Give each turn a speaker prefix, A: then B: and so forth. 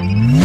A: Mm-hmm.